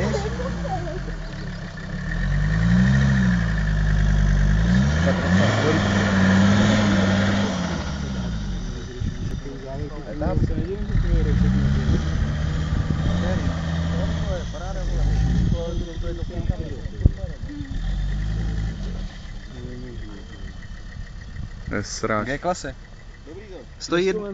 To je srač. Klase. Dobrý to. Stojí jedno.